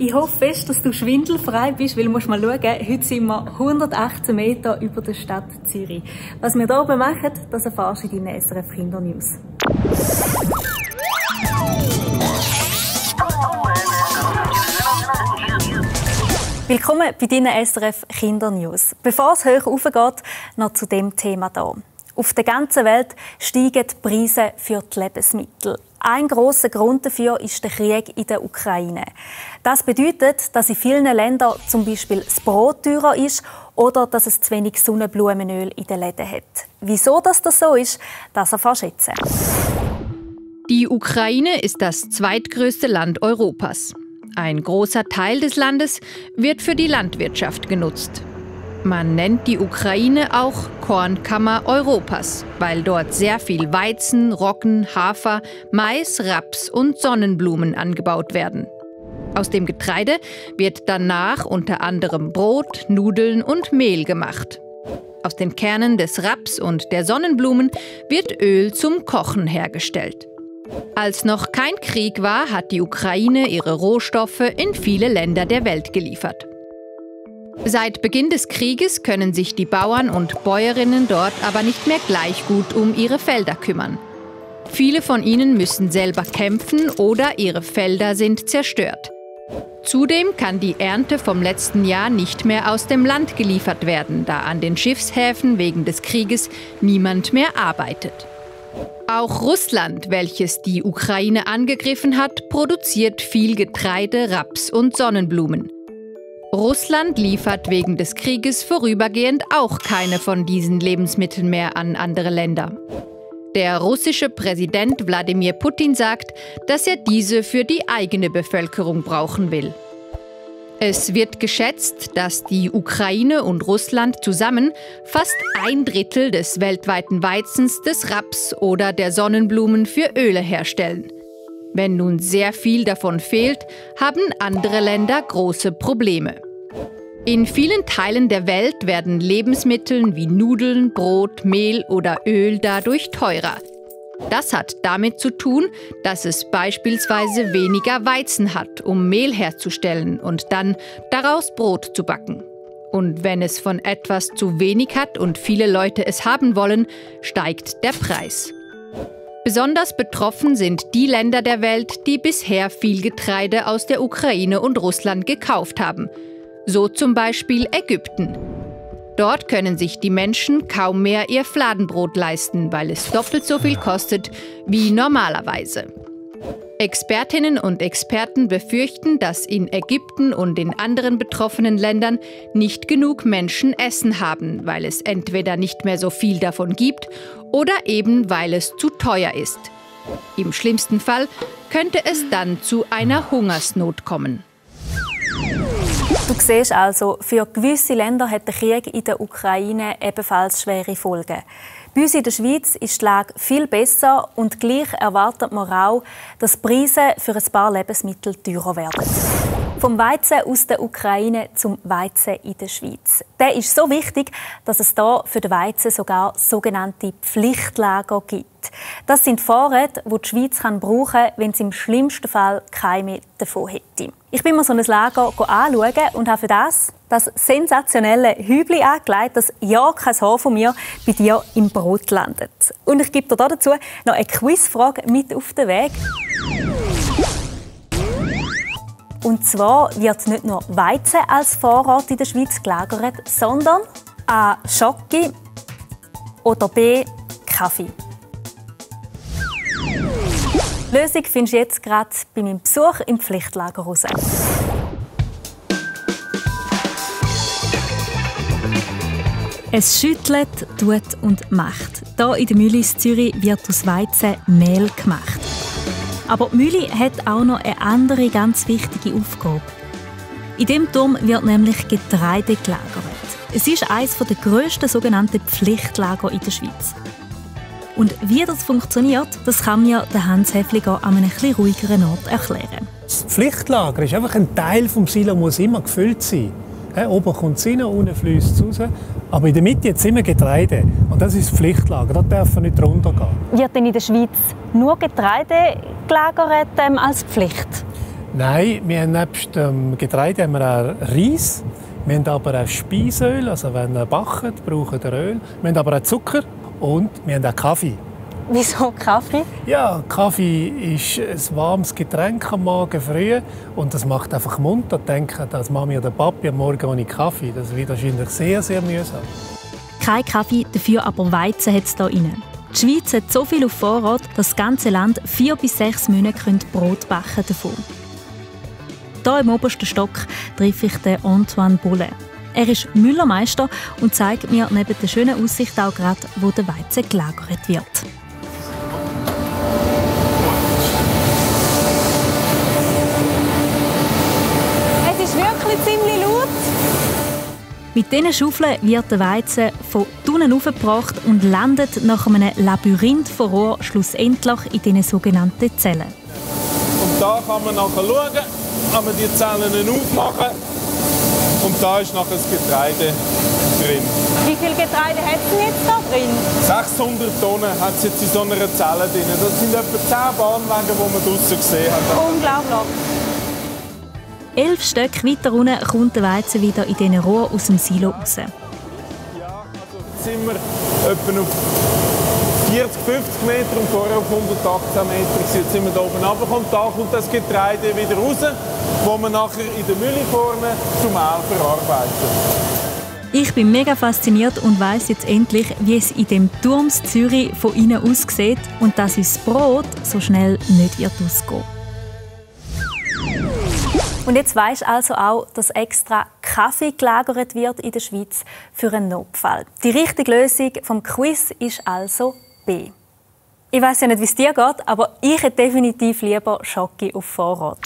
Ich hoffe fest, dass du schwindelfrei bist, weil du musst mal schauen, heute sind wir 118 Meter über der Stadt Zürich. Was wir hier oben machen, das erfährst du in deinen SRF Kinder News. Willkommen bei deinen SRF Kinder News. Bevor es höher aufgeht, noch zu dem Thema hier. Auf der ganzen Welt steigen die Preise für die Lebensmittel. Ein großer Grund dafür ist der Krieg in der Ukraine. Das bedeutet, dass in vielen Ländern zum Beispiel das Brot teurer ist oder dass es zu wenig Sonnenblumenöl in den Läden hat. Wieso das, so ist, das erfährst jetzt. Die Ukraine ist das zweitgrößte Land Europas. Ein großer Teil des Landes wird für die Landwirtschaft genutzt. Man nennt die Ukraine auch Kornkammer Europas, weil dort sehr viel Weizen, Roggen, Hafer, Mais, Raps und Sonnenblumen angebaut werden. Aus dem Getreide wird danach unter anderem Brot, Nudeln und Mehl gemacht. Aus den Kernen des Raps und der Sonnenblumen wird Öl zum Kochen hergestellt. Als noch kein Krieg war, hat die Ukraine ihre Rohstoffe in viele Länder der Welt geliefert. Seit Beginn des Krieges können sich die Bauern und Bäuerinnen dort aber nicht mehr gleich gut um ihre Felder kümmern. Viele von ihnen müssen selber kämpfen oder ihre Felder sind zerstört. Zudem kann die Ernte vom letzten Jahr nicht mehr aus dem Land geliefert werden, da an den Schiffshäfen wegen des Krieges niemand mehr arbeitet. Auch Russland, welches die Ukraine angegriffen hat, produziert viel Getreide, Raps und Sonnenblumen. Russland liefert wegen des Krieges vorübergehend auch keine von diesen Lebensmitteln mehr an andere Länder. Der russische Präsident Wladimir Putin sagt, dass er diese für die eigene Bevölkerung brauchen will. Es wird geschätzt, dass die Ukraine und Russland zusammen fast ein Drittel des weltweiten Weizens, des Raps oder der Sonnenblumen für Öle herstellen. Wenn nun sehr viel davon fehlt, haben andere Länder große Probleme. In vielen Teilen der Welt werden Lebensmittel wie Nudeln, Brot, Mehl oder Öl dadurch teurer. Das hat damit zu tun, dass es beispielsweise weniger Weizen hat, um Mehl herzustellen und dann daraus Brot zu backen. Und wenn es von etwas zu wenig hat und viele Leute es haben wollen, steigt der Preis. Besonders betroffen sind die Länder der Welt, die bisher viel Getreide aus der Ukraine und Russland gekauft haben. So zum Beispiel Ägypten. Dort können sich die Menschen kaum mehr ihr Fladenbrot leisten, weil es doppelt so viel kostet wie normalerweise. Expertinnen und Experten befürchten, dass in Ägypten und in anderen betroffenen Ländern nicht genug Menschen Essen haben, weil es entweder nicht mehr so viel davon gibt oder eben weil es zu teuer ist. Im schlimmsten Fall könnte es dann zu einer Hungersnot kommen. Du siehst also, für gewisse Länder hat der Krieg in der Ukraine ebenfalls schwere Folgen. Bei uns in der Schweiz ist die Lage viel besser und gleich erwartet man auch, dass die Preise für ein paar Lebensmittel teurer werden. Vom Weizen aus der Ukraine zum Weizen in der Schweiz. Der ist so wichtig, dass es da für den Weizen sogar sogenannte Pflichtlager gibt. Das sind Vorräte, die die Schweiz brauchen kann, wenn sie im schlimmsten Fall keine davon hätte. Ich bin mir so ein Lager anschauen und habe für das das sensationelle Hübli angelegt, das ja kein Haar von mir bei dir im Brot landet. Und ich gebe dir dazu noch eine Quizfrage mit auf den Weg. Und zwar wird nicht nur Weizen als Vorrat in der Schweiz gelagert, sondern A. Schocke oder B. Kaffee. Lösung findest du jetzt gerade bei meinem Besuch im Pflichtlager raus. Es schüttelt, tut und macht. Hier in der Mühle in Zürich wird aus Weizen Mehl gemacht. Aber die Mühle hat auch noch eine andere ganz wichtige Aufgabe. In dem Turm wird nämlich Getreide gelagert. Es ist eines der grössten sogenannten Pflichtlager in der Schweiz. Und wie das funktioniert, das kann mir der Hans Häfliger an einem etwas ruhigeren Ort erklären. Das Pflichtlager ist einfach ein Teil des Silo, muss immer gefüllt sein. Oben kommt es rein, unten fließt es raus. Aber in der Mitte jetzt immer Getreide. Und das ist das Pflichtlager, da darf man nicht runtergehen. Wird denn in der Schweiz nur Getreide gelagert ähm, als Pflicht? Nein, wir haben nebst dem Getreide haben wir auch Reis. Wir haben aber auch Speiseöl, also wenn wir backen, brauchen wir Öl. Wir haben aber auch Zucker und wir haben auch Kaffee. Wieso Kaffee? Ja, Kaffee ist ein warmes Getränk am Morgen früh und das macht einfach munter. Denken, dass Mami oder Papi am Morgen ohne Kaffee, das wird wahrscheinlich sehr, sehr mühsam. Kein Kaffee, dafür aber Weizen hat es hier drin. Die Schweiz hat so viel auf Vorrat, dass das ganze Land vier bis sechs Monate Brot backen davon. Hier im obersten Stock treffe ich den Antoine Bolle. Er ist Müllermeister und zeigt mir neben der schönen Aussicht auch gerade, wo der Weizen gelagert wird. Es ist wirklich ziemlich laut. Mit diesen Schaufeln wird der Weizen von unten aufgebracht und landet nach einem Labyrinth von Rohr schlussendlich in diesen sogenannten Zellen. Und da kann man nachher schauen, kann man die Zellen aufmachen und da ist nachher das Getreide drin. Wie viel Getreide hat es jetzt da drin? 600 Tonnen hat es jetzt in so einer Zelle drin. Das sind etwa 10 Bahnwege, die man draußen gesehen hat. Unglaublich. Elf Stück weiter unten kommt der Weizen wieder in diesen Rohr aus dem Silo raus. Ja, also jetzt sind wir etwa auf 40, 50 Meter und vorher auf 118 Meter. Jetzt sind wir hier oben runtergekommen. Da kommt das Getreide wieder raus, wo wir nachher in der Mühleformen zum Mehl verarbeiten. Ich bin mega fasziniert und weiß jetzt endlich, wie es in dem Turm Zürich von innen aussieht und dass uns Brot so schnell nicht wird ausgehen. Und jetzt weisst also auch, dass extra Kaffee gelagert wird in der Schweiz für einen Notfall. Die richtige Lösung vom Quiz ist also B. Ich weiß ja nicht, wie es dir geht, aber ich hätte definitiv lieber Schocke auf Vorrat.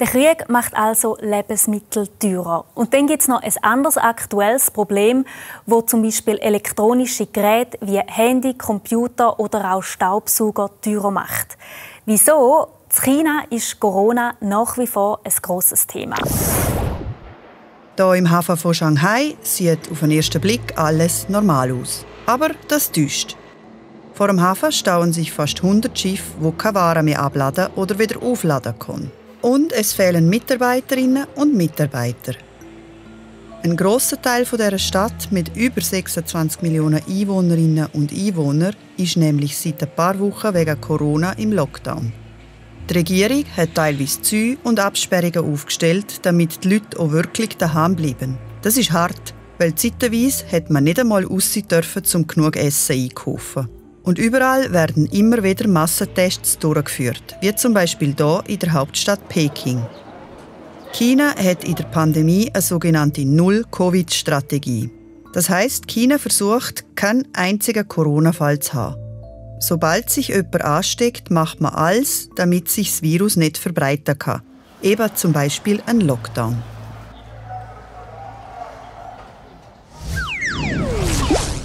Der Krieg macht also Lebensmittel teurer. Und dann gibt es noch ein anderes aktuelles Problem, wo zum Beispiel elektronische Geräte wie Handy, Computer oder auch Staubsauger teurer macht. Wieso? In China ist Corona nach wie vor ein grosses Thema. Hier im Hafen von Shanghai sieht auf den ersten Blick alles normal aus. Aber das täuscht. Vor dem Hafen stauen sich fast 100 Schiffe, die keine Waren mehr abladen oder wieder aufladen können. Und es fehlen Mitarbeiterinnen und Mitarbeiter. Ein großer Teil dieser Stadt mit über 26 Millionen Einwohnerinnen und Einwohnern ist nämlich seit ein paar Wochen wegen Corona im Lockdown. Die Regierung hat teilweise Züge und Absperrungen aufgestellt, damit die Leute auch wirklich daheim bleiben. Das ist hart, weil zeitweise hat man nicht einmal raus dürfen, um genug Essen einkaufen. Und überall werden immer wieder Massentests durchgeführt, wie zum Beispiel hier in der Hauptstadt Peking. China hat in der Pandemie eine sogenannte Null-Covid-Strategie. Das heißt, China versucht, keinen einzigen Corona-Fall zu haben. Sobald sich jemand ansteckt, macht man alles, damit sich das Virus nicht verbreiten kann. Eben zum Beispiel ein Lockdown.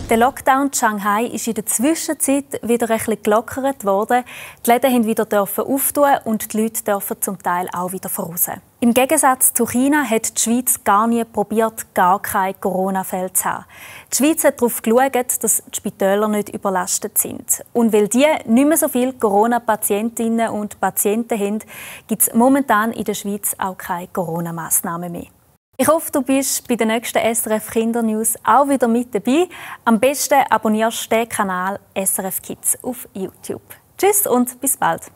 Der Lockdown in Shanghai ist in der Zwischenzeit wieder bisschen gelockert worden. Die Läden haben wieder auftun und die Leute dürfen zum Teil auch wieder voraus. Im Gegensatz zu China hat die Schweiz gar nie probiert, gar keine Corona-Fälle zu haben. Die Schweiz hat darauf geschaut, dass die Spitäler nicht überlastet sind. Und weil die nicht mehr so viele Corona-Patientinnen und Patienten haben, gibt es momentan in der Schweiz auch keine Corona-Massnahmen mehr. Ich hoffe, du bist bei den nächsten SRF Kindernews auch wieder mit dabei. Am besten abonnierst du den Kanal SRF Kids auf YouTube. Tschüss und bis bald.